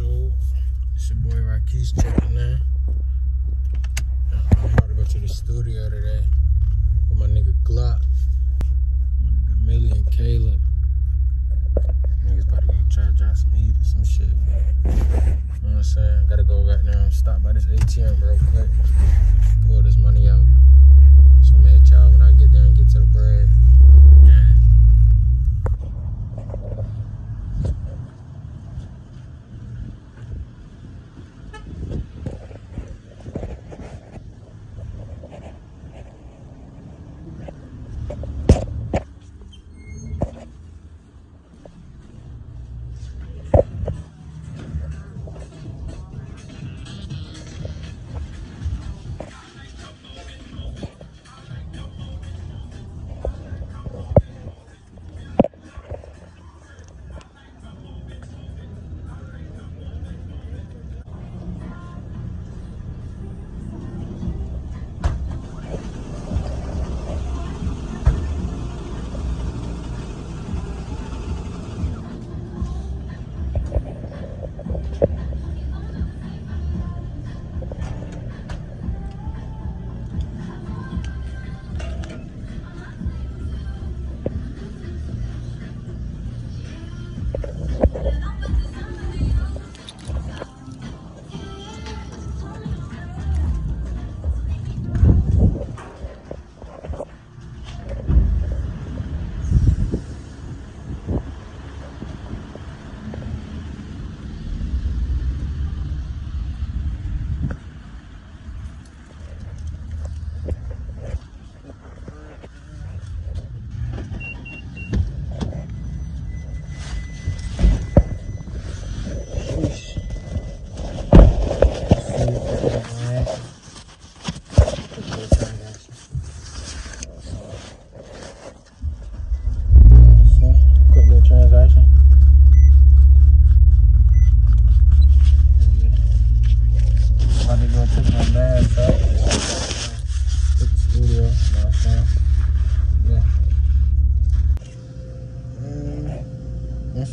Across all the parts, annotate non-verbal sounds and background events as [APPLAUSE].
YouTube. It's your boy Rykeese checking in. I'm about to go to the studio today with my nigga Glock, my nigga Millie and Caleb. Niggas about to go try to drop some heat or some shit. You know what I'm saying? Gotta go back there and stop by this ATM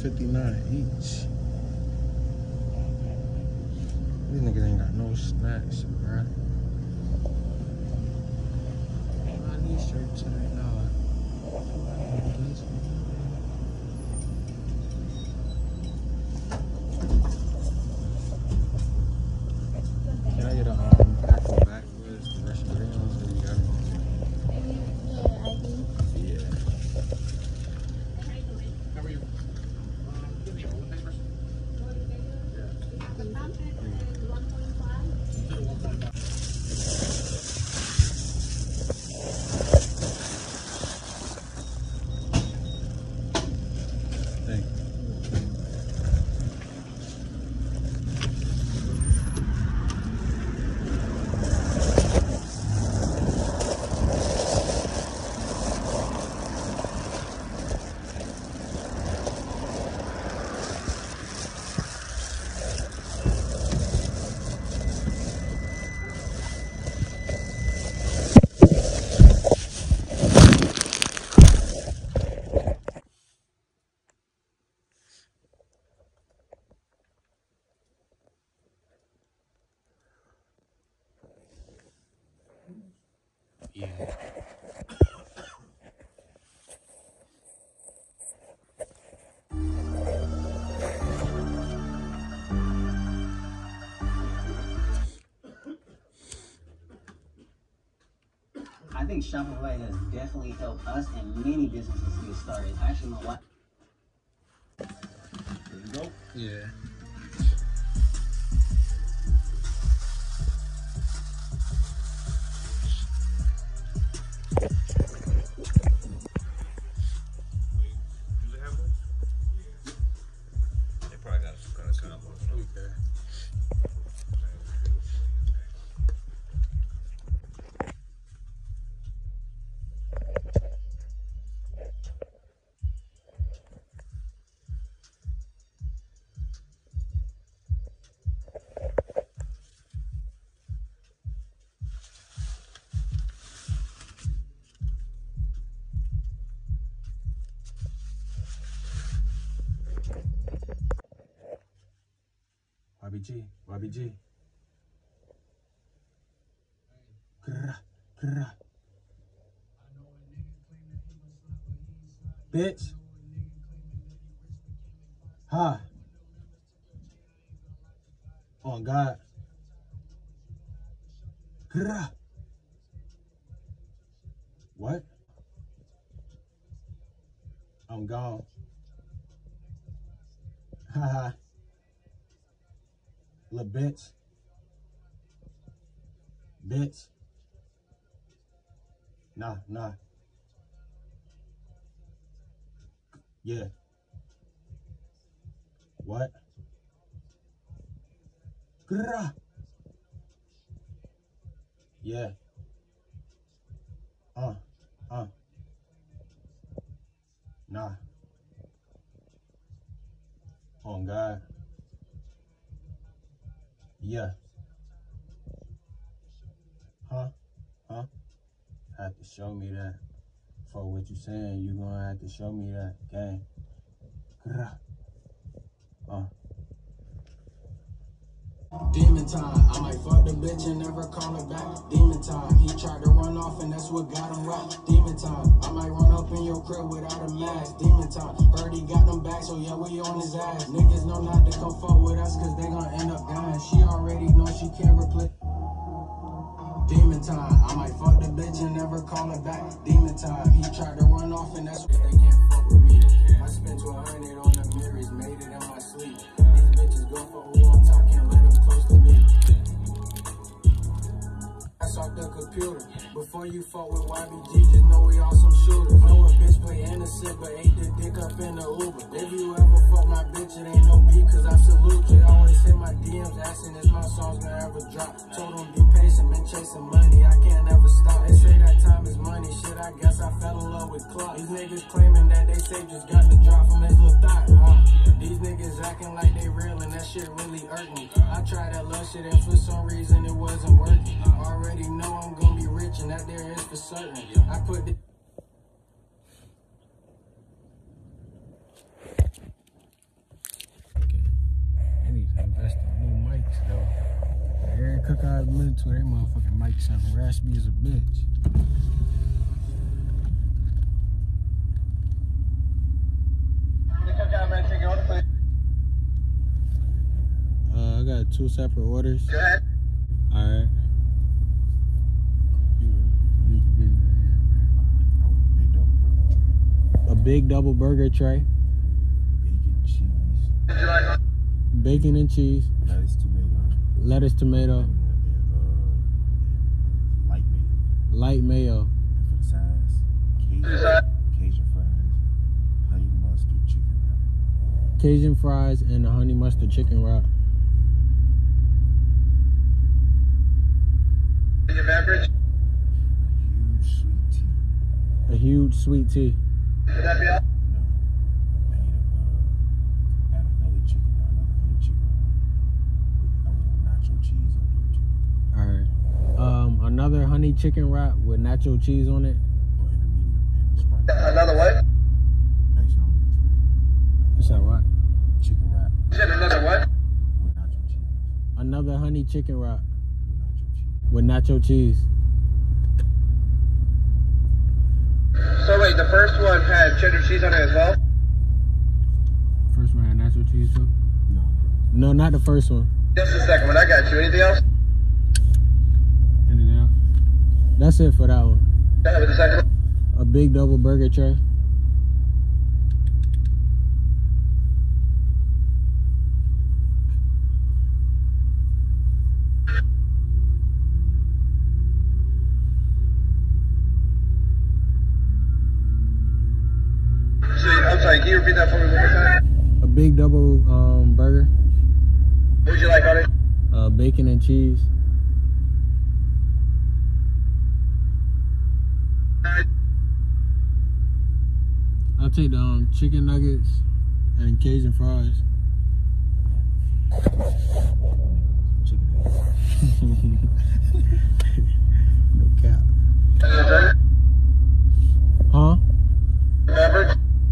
159 each. These niggas ain't got no snacks, bruh. I need shirts right now. Can I get a um, apple backwoods, the Russian Cream ones that you got? Yeah. Thank you. Yeah. I think Shopify has definitely helped us and many businesses get started. Actually, my wife. There you go. Yeah. YBG, YBG. Grr, grr. Bitch. Ha. Oh God. Grr. What? I'm gone. Haha. Little bitch. Bitch. Nah, nah. Yeah. What? Grrrah. Yeah. Uh, uh. Nah. On God. Yeah. Huh? Huh? Have to show me that. For what you're saying, you gonna have to show me that. Gang. Uh. Demon time, I might fuck the bitch and never call her back. Demon time, he tried to run off and that's what got him whacked. Demon time, I might run up in your crib without a mask. Demon time, heard he got them back, so yeah, we on his ass. Niggas know not to come fuck with us cause they gon' end up dying. She already know she can't replace. Demon time, I might fuck the bitch and never call her back. Demon time, he tried to run off and that's what they can't fuck with me. I spent 200 on the mirrors, made it in my sleep. These bitches go for computer. Before you fought with YBG, just know we all some shooters. Know a bitch play innocent, but ate the dick up in the Uber. If you ever fuck my bitch, it ain't no beat, cause I salute you. Always hit my DMs asking if my songs gonna ever drop. Told them be patient, been chasing money, I can't never stop. They say that time is money, shit, I guess I fell in love with clock. These niggas claiming that they say just got the drop from his little thought. Uh, these niggas acting like they real and that shit really hurt me. I tried that love shit and for some reason it wasn't working. Already know I'm gonna be rich and that there is for certain. I put the I need to invest in new mics though. Every cookout I've been to, they motherfucking mics sound raspy as a bitch. Uh, I got two separate orders. Go ahead. All right. A big double burger tray, Bacon, cheese, like bacon and cheese, lettuce, tomato, lettuce, tomato, and, uh, light mayo. light mayo, And for size, Cajun, Cajun fries, honey mustard, chicken wrap. Cajun fries, and a honey mustard chicken wrap. Beverage? Huge sweet tea. A huge sweet tea. Would that be all? No, I need a uh, add another chicken wrap, honey chicken wrap. With, I nacho cheese on there. All right. Um, another honey chicken wrap with nacho cheese on it. Or in a medium and Sprite. Another what? Thanks, no, Sprite. You said what? Chicken wrap You said another what? with nacho cheese. Another honey chicken wrap With nacho cheese. cheese. So wait, the first one had cheddar cheese on it as well? First one had nacho cheese too. No, No, not the first one. Just the second one. I got you. Anything else? Anything else? That's it for that one. That was the second one. A big double burger tray. So, I'm sorry, can you repeat that for me one more time? A big double um, burger. What would you like on it? Uh, bacon and cheese. I'll take the um, chicken nuggets and Cajun fries. [LAUGHS] no cap. Huh?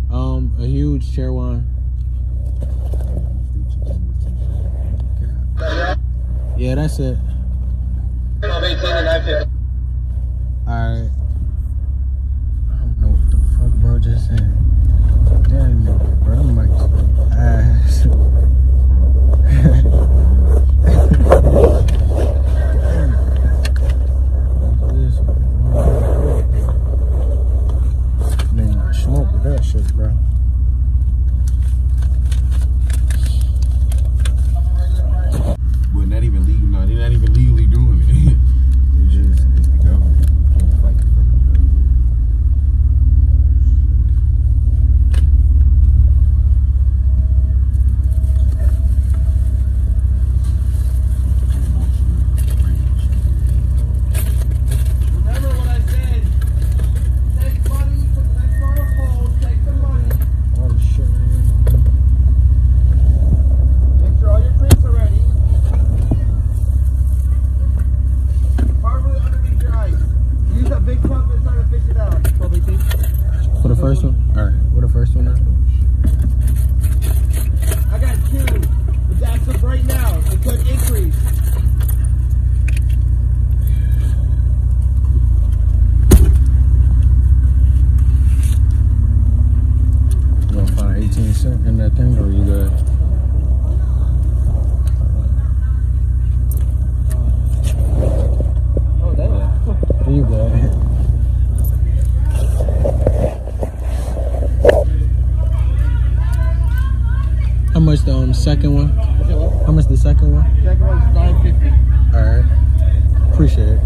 Um, a huge Cheerwine. Fruit chicken with tea. Cap. Yeah, that's it. I'm 18 and 950. Alright. I don't know what the fuck bro just said. Damn nigga, bro. I'm like ass. Nigga, smoke with that shit, bro. Well, not even legal. No, they're not even legally doing it. it's just it's the government fighting for it. Remember what I said. Take money, put the next car on hold, take the money. All the shit right here. Make sure all your drinks are ready. Partially underneath your ice. Use that big pump and try to fish it out. 12, 18. For the first one? Alright, what the first one now? I got two. That's up right now. It could increase. You gonna find 18 cent in that thing or you good? Oh, You good. [LAUGHS] [LAUGHS] How much the um, second one? How much the second one? Second one's 950. Alright. Appreciate it.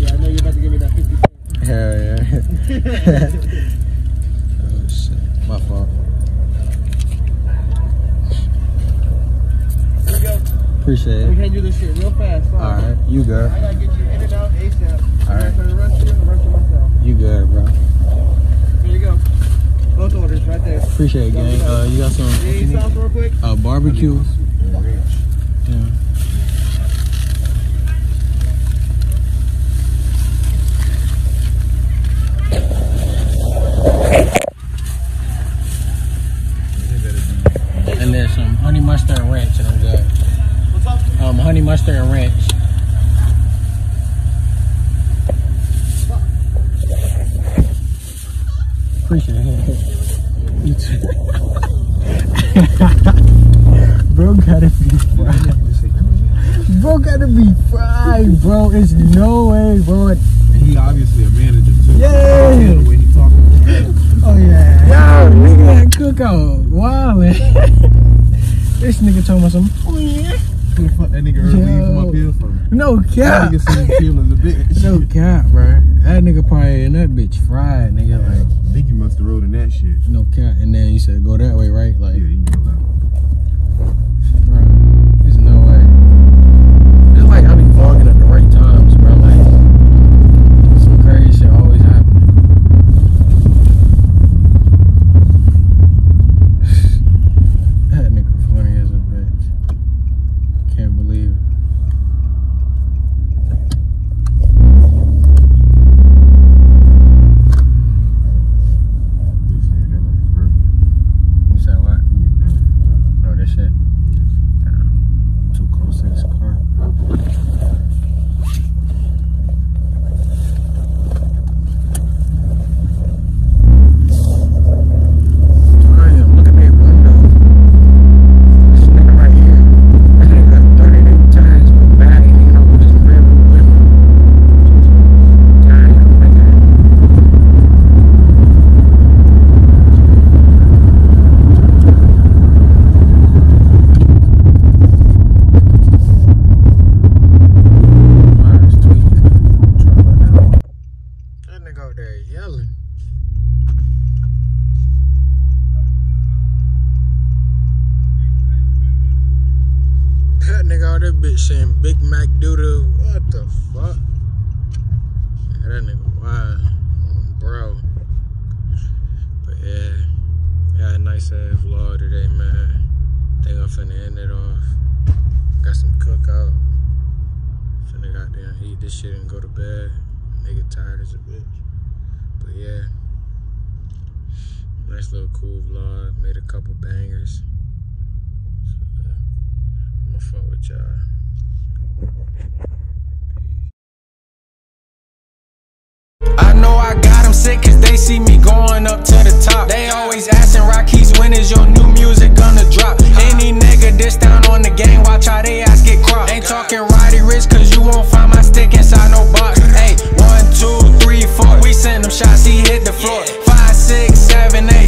Yeah, I know you're about to give me that 50 cents. Hell yeah. [LAUGHS] oh shit. My fault. Here we go. Appreciate We can do this shit real fast. Alright. You go. I gotta get you in and out ASAP. All right. I'm not trying to rush you. I'm rushing myself. You good, bro. Here you go. Both orders right there. Appreciate it, gang. Uh, you got some need real quick? uh, barbecue. Yeah. And then some honey mustard and ranch, and I'm good. What's up? Um, honey mustard and ranch. Appreciate it. You [LAUGHS] bro gotta be fried. Bro gotta be fried, bro. It's no way, bro. He obviously a manager too. Yeah. Tell the way he talking. Oh yeah. Yo, nigga at cookout. Wow. man. [LAUGHS] this nigga talking about some. Oh yeah. Who fuck that nigga early come up here from? No That cap. nigga seem feeling a bitch. [LAUGHS] No cap, bro. That nigga probably in that bitch fried, nigga. Like Biggie must have rode in that shit. no cap. And then you said go that way, right? Like, Yeah, you know that. bro, there's no way. It's like I be vlogging at the right times, bro. Like some crazy shit always happen. that nigga funny as a bitch. Can't believe it. He said that like his birthday. You said what? He get mad, bro. No, this shit. Damn. Too close to this car. Damn, look at that window. This nigga right here. That nigga got 30 different times with a bag hanging over his rear window. Damn, nigga. Mine's tweaking. That nigga out there yelling. That nigga out there bitch saying Big Mac doodle. What the fuck? Yeah, that nigga. Um, bro. But yeah. Yeah, nice ass vlog today, man. Think I'm finna end it off. Got some cookout. Finna goddamn eat this shit and go to bed. Nigga tired as a bitch. But yeah. Nice little cool vlog. Made a couple bangers. I know I cause they see me going up to the top. They always asking Rockies, when is your new music gonna drop? Any nigga this down on the game, watch how they ass get cropped. Ain't talking Roddy Ricch cause you won't find my stick inside no box. Hey, one, two, three, four. We send them shots, he hit the floor. Five, six, seven, eight.